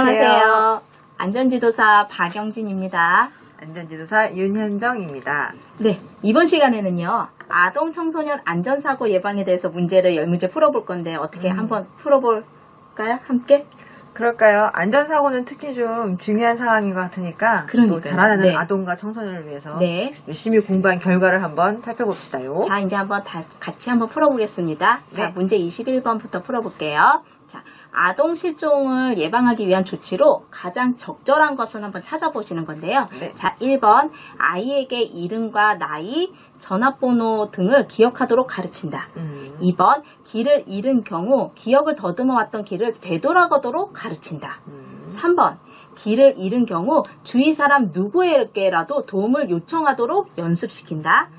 안녕하세요. 안전지도사 박영진입니다. 안전지도사 윤현정입니다. 네, 이번 시간에는요. 아동 청소년 안전사고 예방에 대해서 문제를 열 문제 풀어볼 건데 어떻게 음. 한번 풀어볼까요? 함께? 그럴까요? 안전사고는 특히 좀 중요한 상황인 것 같으니까 또 그러니까요. 자라나는 네. 아동과 청소년을 위해서 네. 열심히 공부한 결과를 한번 살펴봅시다요. 자, 이제 한번 다 같이 한번 풀어보겠습니다. 자, 네. 문제 21번부터 풀어볼게요. 자, 아동 실종을 예방하기 위한 조치로 가장 적절한 것을 한번 찾아보시는 건데요. 네. 자, 1번 아이에게 이름과 나이, 전화번호 등을 기억하도록 가르친다. 음, 2번 길을 잃은 경우 기억을 더듬어 왔던 길을 되돌아가도록 가르친다. 음, 3번 길을 잃은 경우 주위 사람 누구에게라도 도움을 요청하도록 연습시킨다.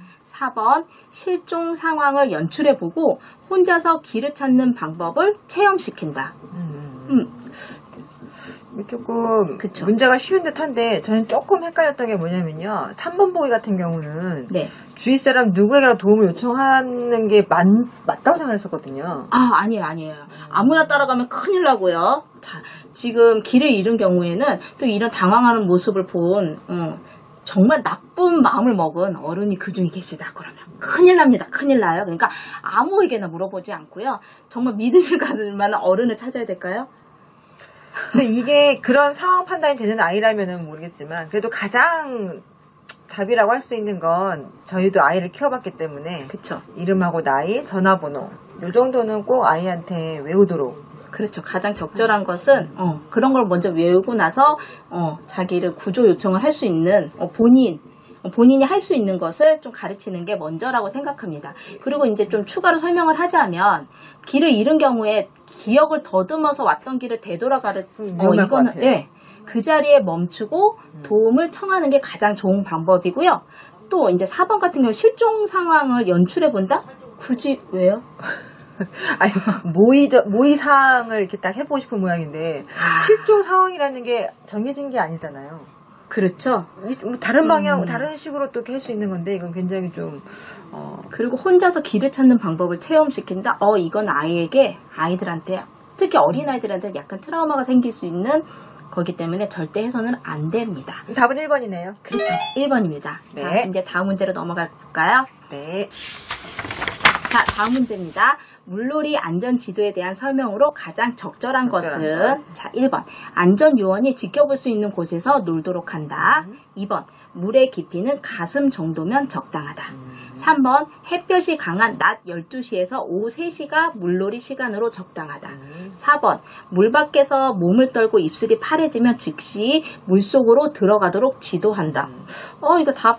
4번 실종 상황을 연출해 보고 혼자서 길을 찾는 방법을 체험시킨다. 음. 음, 조금 그쵸. 문제가 쉬운 듯한데 저는 조금 헷갈렸던 게 뭐냐면요. 3번 보기 같은 경우는 네. 주위 사람 누구에게라도 도움을 요청하는 게 맞, 맞다고 생각했었거든요. 아, 아니에요, 아니에요. 아무나 따라가면 큰일 나고요. 자, 지금 길을 잃은 경우에는 또 이런 당황하는 모습을 본, 어, 정말 나쁜 마음을 먹은 어른이 그 중에 계시다. 그러면 큰일 납니다. 큰일 나요. 그러니까 아무에게나 물어보지 않고요. 정말 믿음을 가질 만한 어른을 찾아야 될까요? 근데 이게 그런 상황 판단이 되는 아이라면은 모르겠지만 그래도 가장 답이라고 할 수 있는 건 저희도 아이를 키워봤기 때문에 그쵸. 이름하고 나이, 전화번호 요 정도는 꼭 아이한테 외우도록 그렇죠. 가장 적절한 것은 어, 그런 걸 먼저 외우고 나서 어, 자기를 구조 요청을 할 수 있는 어, 본인 어, 본인이 할 수 있는 것을 좀 가르치는 게 먼저라고 생각합니다. 그리고 이제 좀 추가로 설명을 하자면 길을 잃은 경우에 기억을 더듬어서 왔던 길을 되돌아가는 음, 어, 이거는. 예, 그 자리에 멈추고 도움을 청하는 게 가장 좋은 방법이고요. 또 이제 4번 같은 경우 실종 상황을 연출해 본다? 굳이 왜요? 아니 모의 모의 사항을 이렇게 딱 해보고 싶은 모양인데 실종 상황이라는 게 정해진 게 아니잖아요. 그렇죠. 이- 뭐 다른 방향, 음. 다른 식으로 또 할 수 있는 건데 이건 굉장히 좀 어, 그리고 혼자서 길을 찾는 방법을 체험시킨다? 어, 이건 아이에게, 아이들한테, 특히 어린아이들한테 약간 트라우마가 생길 수 있는 거기 때문에 절대 해서는 안 됩니다. 답은 1번이네요. 그렇죠. 1번입니다. 네. 자, 이제 다음 문제로 넘어가 볼까요? 네. 자, 다음 문제입니다. 물놀이 안전 지도에 대한 설명으로 가장 적절한, 적절한 것은 자, 1번. 안전 요원이 지켜볼 수 있는 곳에서 놀도록 한다. 음. 2번. 물의 깊이는 가슴 정도면 적당하다. 음. 3번. 햇볕이 강한 낮 12시에서 오후 3시가 물놀이 시간으로 적당하다. 음. 4번. 물 밖에서 몸을 떨고 입술이 파래지면 즉시 물속으로 들어가도록 지도한다. 어, 이거 다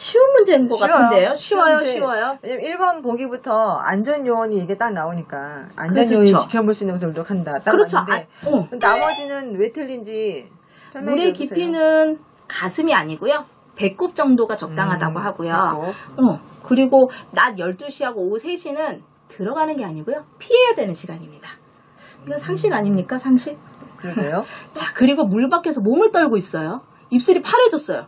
쉬운 문제인 것 쉬워요. 같은데요? 쉬워요, 쉬운데 쉬워요. 왜냐면 1번 보기부터 안전 요원이 이게 딱 나오니까 그렇죠. 안전 요원이 지켜볼 수 있는 곳을 노력한다. 딱 그렇죠. 맞는데 아, 어. 나머지는 왜 틀린지 물의. 깊이는 가슴이 아니고요. 배꼽 정도가 적당하다고 음, 하고요. 배꼽. 어, 그리고 낮 12시하고 오후 3시는 들어가는 게 아니고요. 피해야 되는 시간입니다. 이거 상식 아닙니까? 상식? 그러게요. 자, 그리고 물 밖에서 몸을 떨고 있어요. 입술이 파래졌어요.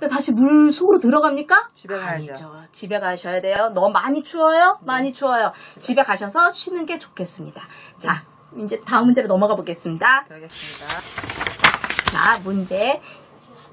근데 다시 물 속으로 들어갑니까? 집에 가야죠. 아니죠. 집에 가셔야 돼요. 너무 많이 추워요? 많이 추워요. 집에 가셔서 쉬는 게 좋겠습니다. 자, 이제 다음 문제로 넘어가 보겠습니다. 그러겠습니다. 자, 문제.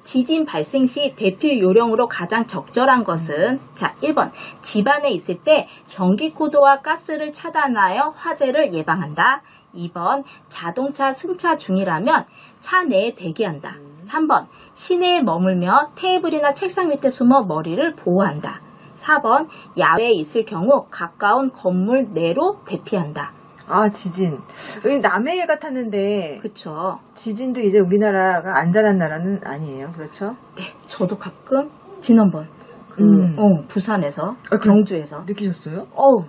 지진 발생 시 대피 요령으로 가장 적절한 것은 자, 1번. 집안에 있을 때 전기 코드와 가스를 차단하여 화재를 예방한다. 2번. 자동차 승차 중이라면 차 내에 대기한다. 3번. 시내에 머물며 테이블이나 책상 밑에 숨어 머리를 보호한다. 4번. 야외에 있을 경우 가까운 건물 내로 대피한다. 아 지진. 여기 남의 일 같았는데 그쵸. 지진도 이제 우리나라가 안전한 나라는 아니에요. 그렇죠? 네, 저도 가끔 지난번 그 음. 어, 부산에서 아, 그- 경주에서 느끼셨어요? 어우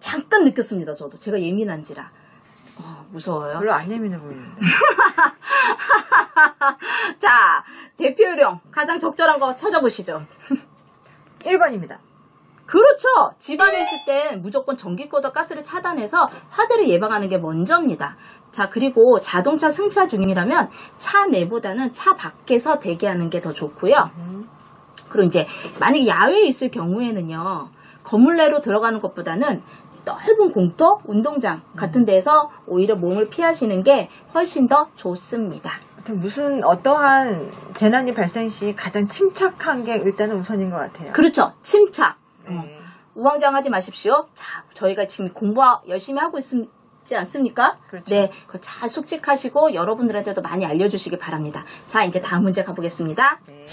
잠깐 느꼈습니다. 저도 제가 예민한지라 어, 무서워요. 별로 안 예민해 보이는데. 자 대표 요령 가장 적절한 거 찾아보시죠. 1번입니다. 그렇죠. 집안에 있을 땐 무조건 전기코드 가스를 차단해서 화재를 예방하는 게 먼저입니다. 자, 그리고 자동차 승차 중이라면 차 내보다는 차 밖에서 대기하는 게 더 좋고요. 그리고 이제 만약에 야외에 있을 경우에는요. 건물 내로 들어가는 것보다는 넓은 공터, 운동장 같은 데서 오히려 몸을 피하시는 게 훨씬 더 좋습니다. 무슨 어떠한 재난이 발생 시 가장 침착한 게 일단은 우선인 것 같아요. 그렇죠. 침착. 어, 네. 우왕좌왕하지 마십시오. 자, 저희가 지금 공부 열심히 하고 있지 않습니까? 그렇죠. 네, 잘 숙직하시고 여러분들한테도 많이 알려주시기 바랍니다. 자, 이제 다음 문제 가보겠습니다. 네.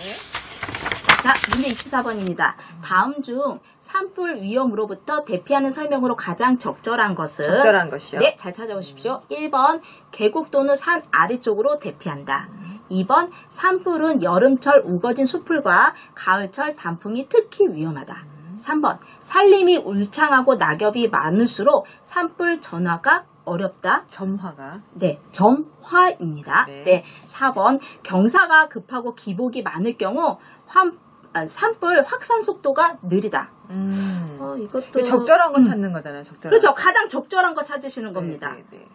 자, 문제 24번입니다. 다음 중 산불 위험으로부터 대피하는 설명으로 가장 적절한 것은 적절한 것이요. 네, 잘 찾아보십시오. 1번 계곡 또는 산 아래쪽으로 대피한다. 2번 산불은 여름철 우거진 수풀과 가을철 단풍이 특히 위험하다. 3번 산림이 울창하고 낙엽이 많을수록 산불 전화가 어렵다. 점화가 네, 점화입니다. 네. 네. 4번 경사가 급하고 기복이 많을 경우 환, 아, 산불 확산 속도가 느리다. 음. 어, 이것도 그 적절한 거 음. 찾는 거잖아요. 적절한 그렇죠. 거. 가장 적절한 거 찾으시는 겁니다. 네, 네, 네.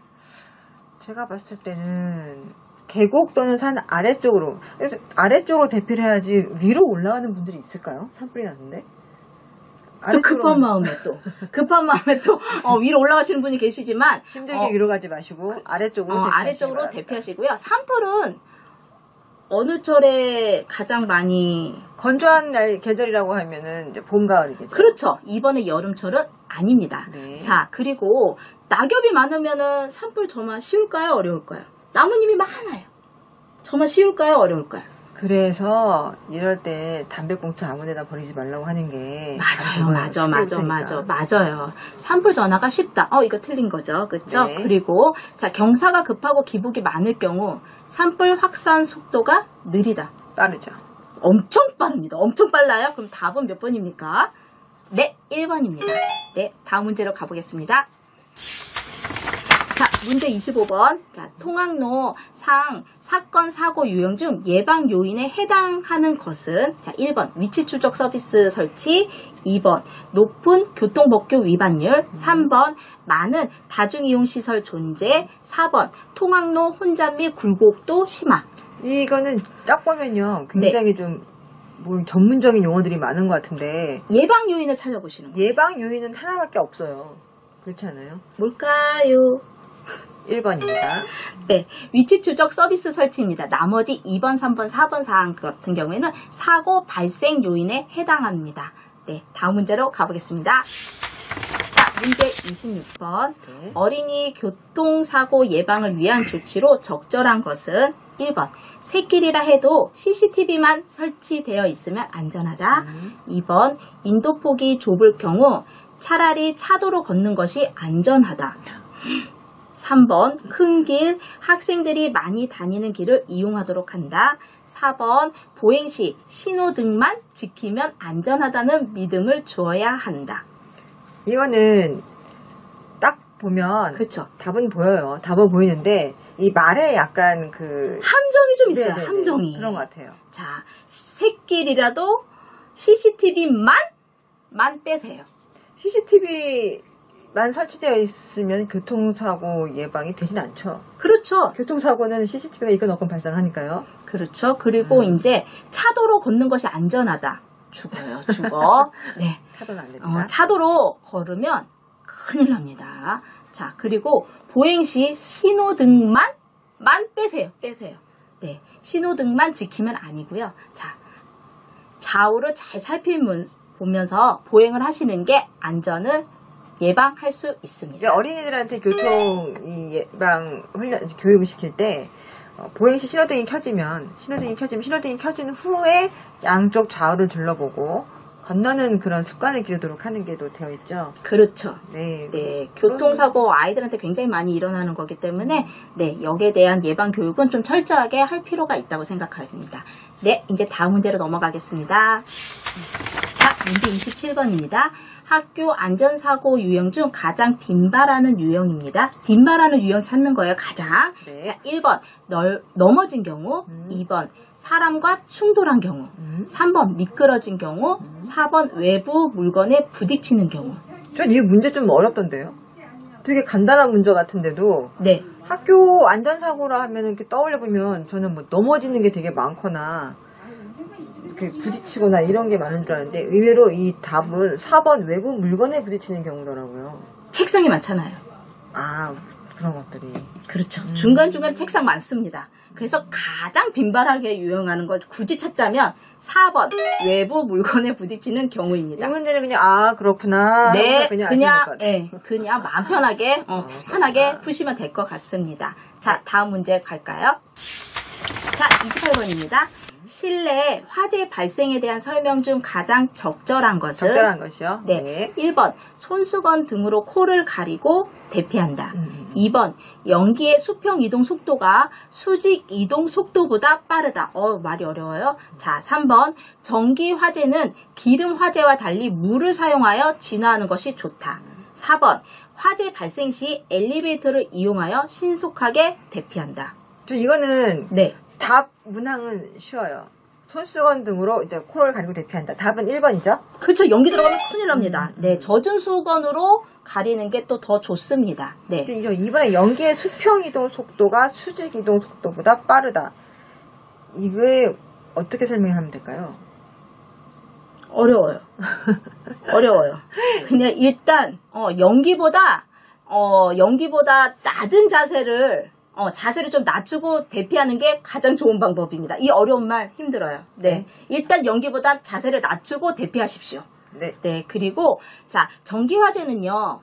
제가 봤을 때는 계곡 또는 산 아래쪽으로 아래쪽으로 대피를 해야지 위로 올라가는 분들이 있을까요? 산불이 났는데 또 급한 마음에 또 급한 마음에 또 어, 위로 올라가시는 분이 계시지만 힘들게 어, 위로 가지 마시고 아래쪽으로 어, 대피하시기 아래쪽으로 바랍니다. 대피하시고요. 산불은 어느 철에 가장 많이 건조한 날 계절이라고 하면은 이제 봄 가을이겠죠. 그렇죠. 이번에 여름철은 아닙니다. 네. 자, 그리고 낙엽이 많으면은 산불 정말 쉬울까요? 어려울까요? 나뭇잎이 많아요. 정말 쉬울까요? 어려울까요? 그래서 이럴 때 담배꽁초 아무데나 버리지 말라고 하는 게 맞아요, 맞아, 맞아, 맞아. 맞아요. 산불 전화가 쉽다. 어, 이거 틀린 거죠. 그쵸? 네. 그리고, 자, 경사가 급하고 기복이 많을 경우, 산불 확산 속도가 느리다. 빠르죠. 엄청 빠릅니다. 엄청 빨라요. 그럼 답은 몇 번입니까? 네, 1번입니다. 네, 다음 문제로 가보겠습니다. 자, 문제 25번. 자, 통학로 상 사건 사고 유형 중 예방 요인에 해당하는 것은 자, 1번 위치 추적 서비스 설치, 2번 높은 교통법규 위반율, 3번 많은 다중 이용 시설 존재, 4번 통학로 혼잡 및 굴곡도 심화. 이거는 딱 보면요, 네. 굉장히 좀, 뭐, 전문적인 용어들이 많은 것 같은데, 예방 요인을 찾아보시는 거예요. 예방 요인은 하나밖에 없어요. 그렇지 않아요? 뭘까요? 1번입니다. 네, 위치 추적 서비스 설치입니다. 나머지 2번, 3번, 4번 사항 같은 경우에는 사고 발생 요인에 해당합니다. 네, 다음 문제로 가보겠습니다. 자, 문제 26번. 네. 어린이 교통사고 예방을 위한 조치로 적절한 것은 1번. 새길이라 해도 CCTV만 설치되어 있으면 안전하다. 음. 2번. 인도폭이 좁을 경우 차라리 차도로 걷는 것이 안전하다. 3번. 큰 길, 학생들이 많이 다니는 길을 이용하도록 한다. 4번. 보행 시 신호등만 지키면 안전하다는 믿음을 주어야 한다. 이거는 딱 보면 그렇죠. 답은 보여요. 답은 보이는데 이 말에 약간 그 함정이 좀 있어요. 네네네. 함정이. 그런 것 같아요. 자, 새길이라도 CCTV만 만 빼세요. CCTV 만 설치되어 있으면 교통사고 예방이 되진 않죠. 그렇죠. 교통사고는 CCTV가 있건 없건 발생하니까요. 그렇죠. 그리고 음. 이제 차도로 걷는 것이 안전하다. 죽어요, 죽어. 네. 차도는 안 됩니다. 어, 차도로 걸으면 큰일 납니다. 자, 그리고 보행 시 신호등만 만 빼세요. 빼세요. 네. 신호등만 지키면 아니고요. 자, 좌우를 잘 살피면서 보행을 하시는 게 안전을 예방할 수 있습니다. 어린이들한테 교통 이 예방 훈련 교육을 시킬 때 어, 보행시 신호등이 켜지면 신호등이 켜지면 신호등이 켜진 후에 양쪽 좌우를 둘러보고 건너는 그런 습관을 기르도록 하는 게 또 되어 있죠. 그렇죠. 네. 네, 교통사고 아이들한테 굉장히 많이 일어나는 거기 때문에 네, 여기에 대한 예방 교육은 좀 철저하게 할 필요가 있다고 생각합니다. 네, 이제 다음 문제로 넘어가겠습니다. 자, 문제 27번입니다. 학교 안전사고 유형 중 가장 빈발하는 유형입니다. 빈발하는 유형 찾는 거예요, 가장. 네. 자, 1번, 널, 넘어진 경우. 음. 2번, 사람과 충돌한 경우. 음. 3번, 미끄러진 경우. 4번, 외부 물건에 부딪히는 경우. 전 이 문제 좀 어렵던데요. 되게 간단한 문제 같은데도 네, 학교 안전사고라 하면 이렇게 떠올려 보면 저는 뭐 넘어지는 게 되게 많거나 이렇게 부딪히거나 이런 게 많은 줄 알았는데 의외로 이 답은 4번 외부 물건에 부딪히는 경우더라고요. 책상이 많잖아요. 아, 그런 것들이. 그렇죠. 음. 중간중간 책상 많습니다. 그래서 가장 빈발하게 유용하는 걸 굳이 찾자면 4번 외부 물건에 부딪히는 이 경우입니다. 문제는 그냥, 아, 그렇구나. 네, 그냥, 같아요. 예, 그냥 마음 편하게, 어, 편하게 푸시면 될 것 같습니다. 자, 다음 문제 갈까요? 자, 28번입니다. 실내 화재 발생에 대한 설명 중 가장 적절한 것은 적절한 것이요. 네. 1번 손수건 등으로 코를 가리고 대피한다. 음. 2번 연기의 수평 이동 속도가 수직 이동 속도보다 빠르다. 어, 말이 어려워요. 자, 3번 전기 화재는 기름 화재와 달리 물을 사용하여 진화하는 것이 좋다. 4번 화재 발생 시 엘리베이터를 이용하여 신속하게 대피한다. 저 이거는 네. 답 문항은 쉬워요. 손수건 등으로 이제 코를 가리고 대피한다. 답은 1번이죠? 그렇죠. 연기 들어가면 큰일 납니다. 네, 젖은 수건으로 가리는 게 또 더 좋습니다. 네. 근데 이거 이번에 연기의 수평 이동 속도가 수직 이동 속도보다 빠르다. 이게 어떻게 설명하면 될까요? 어려워요. 어려워요. 그냥 일단 어, 연기보다 어, 연기보다 낮은 자세를 어, 자세를 좀 낮추고 대피하는 게 가장 좋은 방법입니다. 이 어려운 말 힘들어요. 네. 일단 연기보다 자세를 낮추고 대피하십시오. 네. 네. 그리고 자, 전기 화재는요.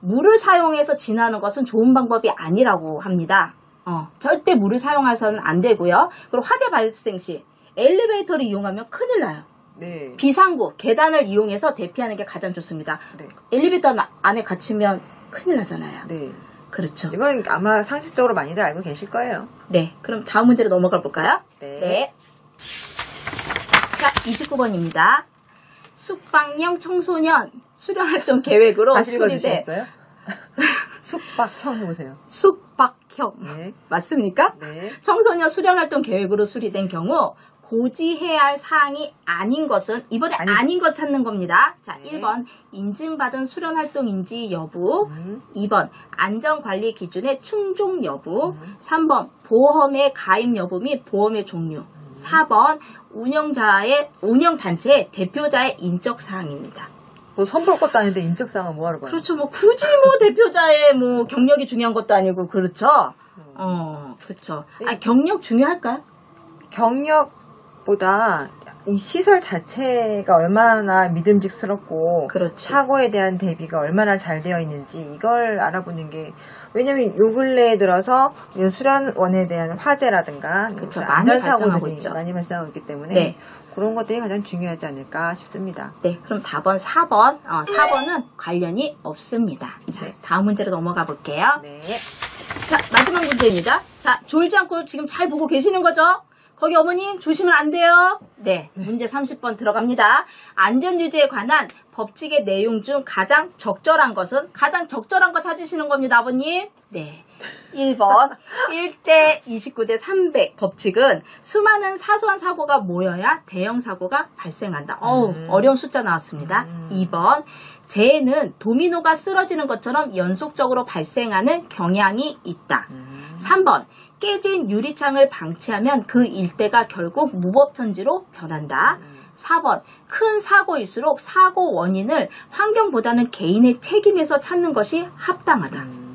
물을 사용해서 진화하는 것은 좋은 방법이 아니라고 합니다. 어, 절대 물을 사용해서는 안 되고요. 그리고 화재 발생 시 엘리베이터를 이용하면 큰일 나요. 네. 비상구 계단을 이용해서 대피하는 게 가장 좋습니다. 네. 엘리베이터 나- 안에 갇히면 큰일 나잖아요. 네. 그렇죠. 이건 아마 상식적으로 많이들 알고 계실 거예요. 네, 그럼 다음 문제로 넘어가 볼까요? 네. 자, 29번입니다. 숙박형 청소년 수련활동 계획으로 다시 읽어주시겠어요? 숙박 처음 해보세요. 숙박 형 네. 맞습니까? 네. 청소년 수련활동 계획으로 수리된 경우 고지해야 할 사항이 아닌 것은 이번에 아니- 아닌 것 찾는 겁니다. 자, 네. 1번 인증받은 수련 활동인지 여부 음. 2번 안전관리 기준의 충족 여부 음. 3번 보험의 가입 여부 및 보험의 종류 음. 4번 운영자의 운영 단체의 대표자의 인적 사항입니다. 뭐 선볼 것도 아닌데 인적사항은 뭐하러 가요? 그렇죠. 뭐 굳이 뭐 대표자의 뭐 경력이 중요한 것도 아니고 그렇죠. 어, 그렇죠. 아, 경력 중요할까요? 경력보다 이 시설 자체가 얼마나 믿음직스럽고 그렇지. 사고에 대한 대비가 얼마나 잘 되어 있는지 이걸 알아보는 게 왜냐면 요 근래에 들어서 수련원에 대한 화재라든가 발생하고 안전 사고들이 있죠. 많이 발생하고 있기 때문에 네. 그런 것들이 가장 중요하지 않을까 싶습니다. 네, 그럼 답은 4번. 어, 4번은 관련이 없습니다. 자, 네. 다음 문제로 넘어가 볼게요. 네. 자, 마지막 문제입니다. 자, 졸지 않고 지금 잘 보고 계시는 거죠? 거기 어머님 조심은 안 돼요. 네, 문제 30번 들어갑니다. 안전 유지에 관한 법칙의 내용 중 가장 적절한 것은 가장 적절한 거 찾으시는 겁니다, 아버님. 네. 1번 1대 29대 300 법칙은 수많은 사소한 사고가 모여야 대형 사고가 발생한다. 어우, 음. 어려운 숫자 나왔습니다. 음. 2번 재해는 도미노가 쓰러지는 것처럼 연속적으로 발생하는 경향이 있다. 음. 3번 깨진 유리창을 방치하면 그 일대가 결국 무법천지로 변한다. 4번 큰 사고일수록 사고 원인을 환경보다는 개인의 책임에서 찾는 것이 합당하다.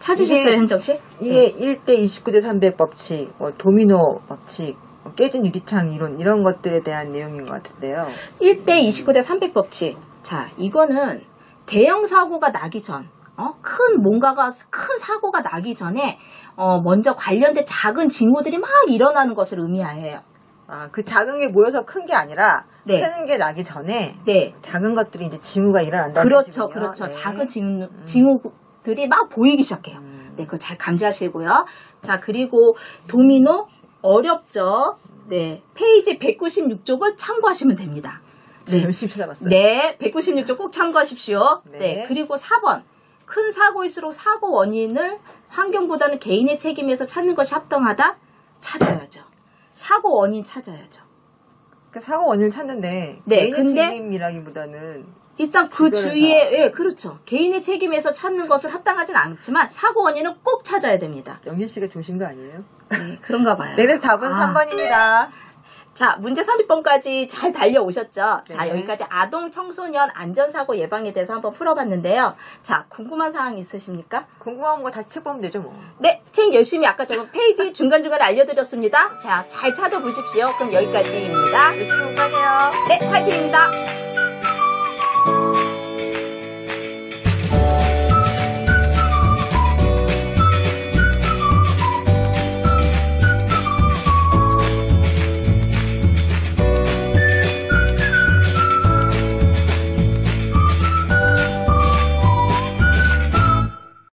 자, 찾으셨어요, 현정 씨? 이게 1대 29대 300 법칙, 뭐 도미노 법칙, 뭐 깨진 유리창 이론 이런 것들에 대한 내용인 것 같은데요. 1대 29대 300 법칙. 자, 이거는 대형 사고가 나기 전, 어? 큰 뭔가가, 큰 사고가 나기 전에, 어, 먼저 관련된 작은 징후들이 막 일어나는 것을 의미해요. 아, 그 작은 게 모여서 큰 게 아니라 네. 큰게 나기 전에 네. 작은 것들이 이제 징후가 일어난다는 그렇죠, 뜻이군요. 그렇죠. 네. 작은 징후, 징후 들이 막 보이기 시작해요. 음. 네, 그거 잘 감지하시고요. 자, 그리고 도미노 어렵죠? 네, 페이지 196쪽을 참고하시면 됩니다. 네. 열심히 찾아봤어요. 네, 196쪽 꼭 참고하십시오. 네. 네. 그리고 4번. 큰 사고일수록 사고 원인을 환경보다는 개인의 책임에서 찾는 것이 합당하다? 찾아야죠. 사고 원인 찾아야죠. 그 사고 원인을 찾는데 네, 개인의 근데- 책임이라기보다는 일단 그. 주위에, 예, 그렇죠. 개인의 책임에서 찾는 것을 합당하진 않지만 사고 원인은 꼭 찾아야 됩니다. 영진 씨가 조신 거 아니에요? 네, 그런가 봐요. 네, 그래서 답은 아. 3번입니다. 자, 문제 30번까지 잘 달려오셨죠? 자, 네. 여기까지 아동 청소년 안전사고 예방에 대해서 한번 풀어봤는데요. 자, 궁금한 사항 있으십니까? 궁금한 거 다시 책 보면 되죠, 뭐. 네, 책 열심히 아까처럼 페이지 중간중간 알려드렸습니다. 자, 잘 찾아보십시오. 그럼 여기까지입니다. 열심히 공부하세요. 네, 화이팅입니다.